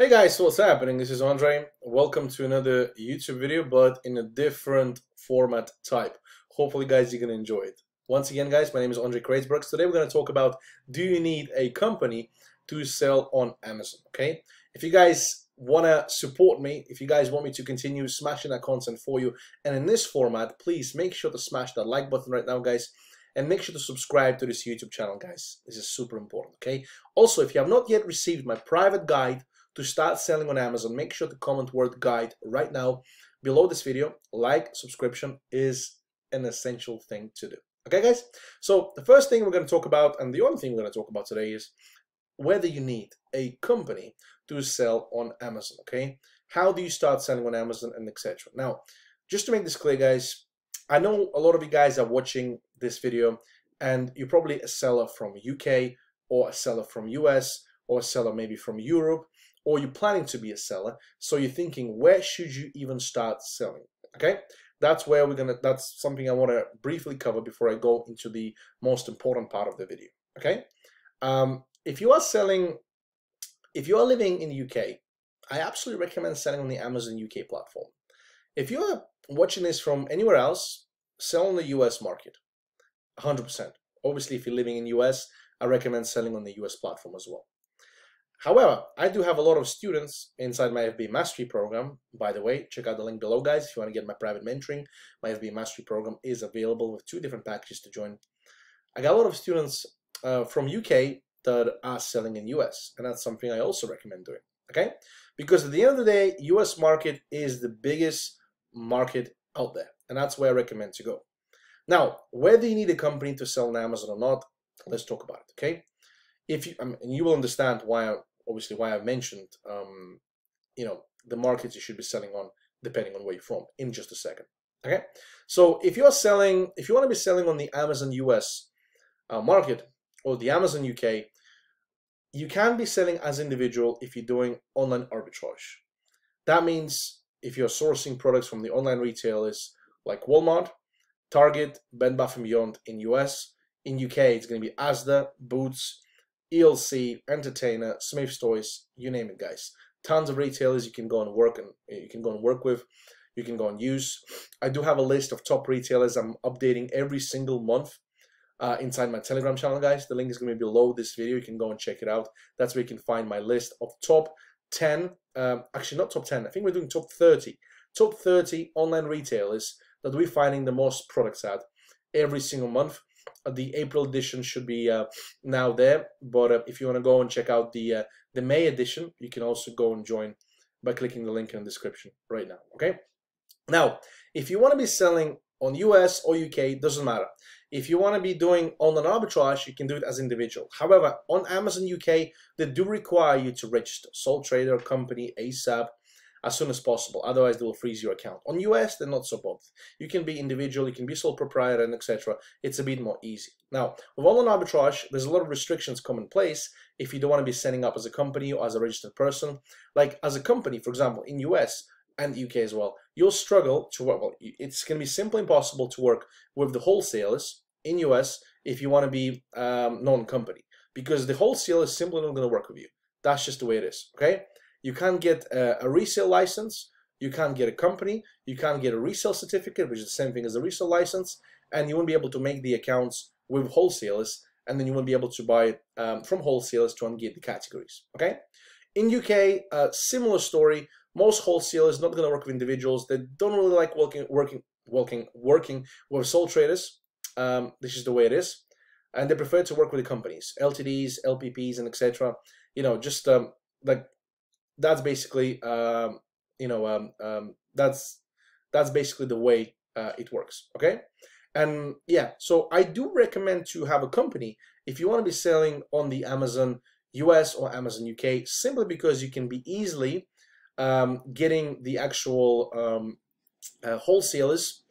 Hey guys, what's happening? This is Andrei. Welcome to another YouTube video, but in a different format type. Hopefully guys, you're to enjoy it. Once again guys, my name is Andrei Kreicbergs. Today we're going to talk about do you need a company to sell on Amazon, okay? If you guys want to support me, if you guys want me to continue smashing that content for you, and in this format, please make sure to smash that like button right now guys, and make sure to subscribe to this YouTube channel guys. This is super important, okay? Also, if you have not yet received my private guide to start selling on Amazon, make sure to comment word guide right now below this video. Like, subscription is an essential thing to do. Okay, guys? So the first thing we're going to talk about, and the only thing we're going to talk about today is whether you need a company to sell on Amazon, okay? How do you start selling on Amazon and etc. Now, just to make this clear, guys, I know a lot of you guys are watching this video and you're probably a seller from UK or a seller from US or a seller maybe from Europe or you're planning to be a seller so you're thinking where should you even start selling? Okay? That's where we're gonna that's something I want to briefly cover before I go into the most important part of the video. Okay? Um, if you are selling if you are living in the UK I absolutely recommend selling on the Amazon UK platform. If you are watching this from anywhere else sell on the US market. 100% obviously if you're living in US I recommend selling on the US platform as well However, I do have a lot of students inside my FBA Mastery program. By the way, check out the link below, guys, if you want to get my private mentoring. My FBA Mastery program is available with two different packages to join. I got a lot of students uh, from UK that are selling in US, and that's something I also recommend doing, okay? Because at the end of the day, US market is the biggest market out there, and that's where I recommend to go. Now, whether you need a company to sell on Amazon or not, let's talk about it, okay? If you, and you will understand why I, obviously why I've mentioned, um, you know, the markets you should be selling on depending on where you're from in just a second. Okay, so if you're selling, if you want to be selling on the Amazon US uh, market or the Amazon UK, you can be selling as individual if you're doing online arbitrage. That means if you're sourcing products from the online retailers like Walmart, Target, Bed Bath & Beyond in US, in UK it's going to be Asda, Boots, ELC, Entertainer, Smyths Toys, you name it, guys. Tons of retailers you can go and work and you can go and work with. You can go and use. I do have a list of top retailers I'm updating every single month uh, inside my Telegram channel, guys. The link is going to be below this video. You can go and check it out. That's where you can find my list of top 10, um, actually not top 10, I think we're doing top 30. Top 30 online retailers that we're finding the most products at every single month. The April edition should be uh, now there. But uh, if you want to go and check out the uh, the May edition, you can also go and join by clicking the link in the description right now. Okay. Now, if you want to be selling on US or UK, doesn't matter. If you want to be doing online arbitrage, you can do it as individual. However, on Amazon UK, they do require you to register sole trader company ASAP as soon as possible. Otherwise, they will freeze your account. On US, they're not so both. You can be individual, you can be sole proprietor, and etc. It's a bit more easy. Now, with online arbitrage, there's a lot of restrictions come in place if you don't want to be setting up as a company or as a registered person. Like as a company, for example, in US and UK as well, you'll struggle to work. Well, it's going to be simply impossible to work with the wholesalers in US if you want to be um, non-company because the wholesaler is simply not going to work with you. That's just the way it is. Okay. You can't get a, a resale license. You can't get a company. You can't get a resale certificate, which is the same thing as a resale license. And you won't be able to make the accounts with wholesalers. And then you won't be able to buy um, from wholesalers to ungate the categories. Okay. In UK, uh, similar story. Most wholesalers not going to work with individuals. They don't really like working working working working with sole traders. Um, this is the way it is, and they prefer to work with the companies, LTDs, LLPs, and etc. You know, just um, like that's basically um, you know um, um, that's that's basically the way uh, it works okay? And yeah so i do recommend to have a company if you want to be selling on the amazon us or amazon uk simply because you can be easily um, getting the actual um, uh, wholesalers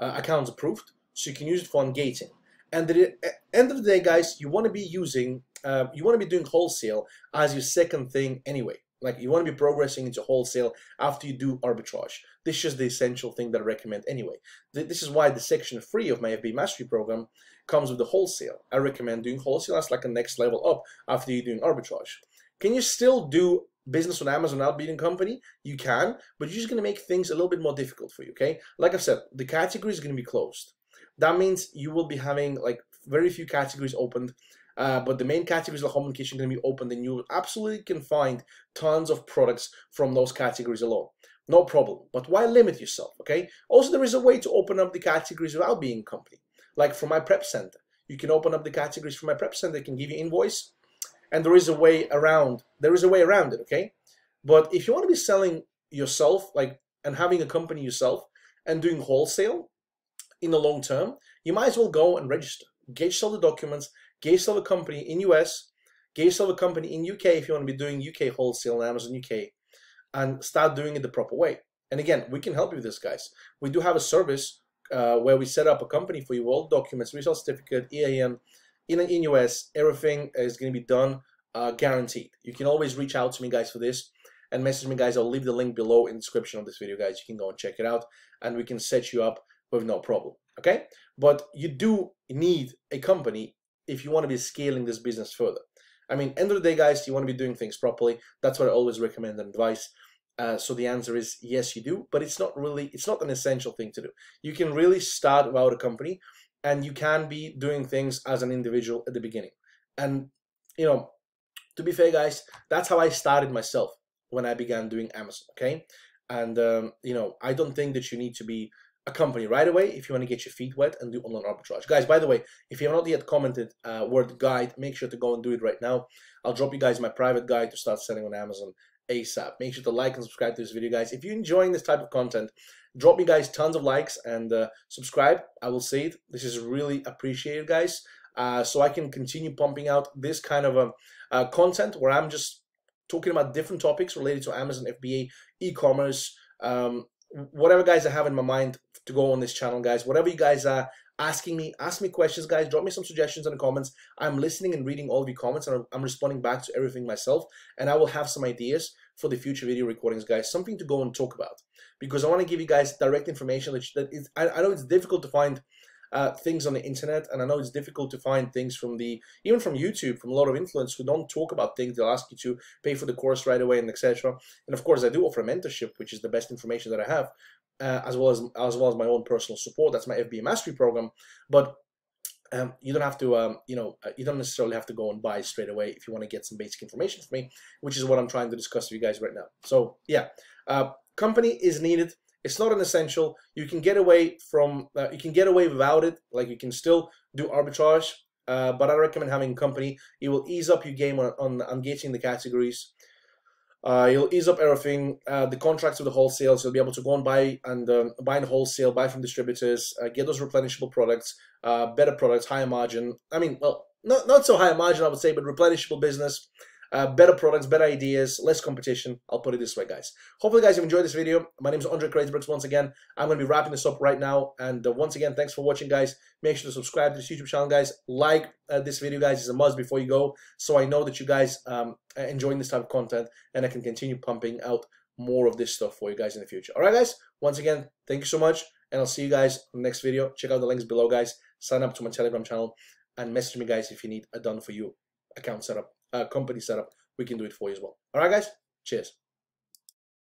uh, accounts approved so you can use it for ungating and at the end of the day guys you want to be using uh, you want to be doing wholesale as your second thing anyway like you want to be progressing into wholesale after you do arbitrage. This is just the essential thing that I recommend anyway. This is why the section three of my FB mastery program comes with the wholesale. I recommend doing wholesale as like a next level up after you're doing arbitrage. Can you still do business on Amazon without being a company, you can, but you're just going to make things a little bit more difficult for you, okay? Like I said, the category is going to be closed. That means you will be having like very few categories opened, uh, but the main categories like home and kitchen to be opened and you absolutely can find tons of products from those categories alone. No problem. But why limit yourself, okay? Also, there is a way to open up the categories without being company. Like for my prep center, you can open up the categories for my prep center, it can give you invoice, and there is a way around there is a way around it okay but if you want to be selling yourself like and having a company yourself and doing wholesale in the long term you might as well go and register get yourself the documents yourself a company in us yourself a company in uk if you want to be doing uk wholesale on amazon uk and start doing it the proper way and again we can help you with this guys we do have a service uh, where we set up a company for you all documents resale certificate ean in in US, everything is going to be done uh, guaranteed. You can always reach out to me, guys, for this and message me, guys. I'll leave the link below in the description of this video, guys. You can go and check it out, and we can set you up with no problem. Okay, but you do need a company if you want to be scaling this business further. I mean, end of the day, guys, you want to be doing things properly. That's what I always recommend and advise. Uh, so the answer is yes, you do, but it's not really, it's not an essential thing to do. You can really start without a company and you can be doing things as an individual at the beginning. And you know, to be fair, guys, that's how I started myself when I began doing Amazon. Okay, and um, you know, I don't think that you need to be a company right away if you want to get your feet wet and do online arbitrage. Guys, by the way, if you have not yet commented uh, word guide, make sure to go and do it right now. I'll drop you guys my private guide to start selling on Amazon ASAP. Make sure to like and subscribe to this video, guys. If you're enjoying this type of content, drop me guys tons of likes and uh, subscribe i will see it this is really appreciated guys uh, so i can continue pumping out this kind of a, um, uh, content where i'm just talking about different topics related to amazon fba e-commerce um, whatever guys i have in my mind to go on this channel guys. Whatever you guys are asking me ask me questions guys. Drop me some suggestions in the comments. I'm listening and reading all of your comments and i'm responding back to everything myself and i will have some ideas for the future video recordings guys. Something to go and talk about because I want to give you guys direct information that, that is, I, I know it's difficult to find uh, things on the internet, and I know it's difficult to find things from the even from YouTube from a lot of influencers who don't talk about things. They'll ask you to pay for the course right away and etc. And of course, I do offer a mentorship, which is the best information that I have, uh, as well as as well as my own personal support. That's my FBA Mastery program, but. Um, you don't have to, um, you know, uh, you don't necessarily have to go and buy straight away if you want to get some basic information from me, which is what I'm trying to discuss with you guys right now. So yeah, uh, company is needed. It's not an essential. You can get away from, uh, you can get away without it. Like you can still do arbitrage, uh, but I recommend having a company. It will ease up your game on, on, the categories. Uh, you'll ease up everything. Uh, the contracts with the wholesale, so you'll be able to go and buy and um, buy in wholesale, buy from distributors, uh, get those replenishable products, uh, better products, higher margin. I mean, well, not not so high margin, I would say, but replenishable business uh, better products, better ideas, less competition. I'll put it this way, guys. Hopefully, guys, you've enjoyed this video. My name is Andrei Kreicbergs once again. I'm going to be wrapping this up right now. And uh, once again, thanks for watching, guys. Make sure to subscribe to this YouTube channel, guys. Like uh, this video, guys. It's a must before you go. So I know that you guys um, are enjoying this type of content and I can continue pumping out more of this stuff for you guys in the future. All right, guys. Once again, thank you so much. And I'll see you guys next video. Check out the links below, guys. Sign up to my Telegram channel and message me, guys, if you need a done for you account setup, uh, company setup we can do it for you as well. All right, guys. Cheers.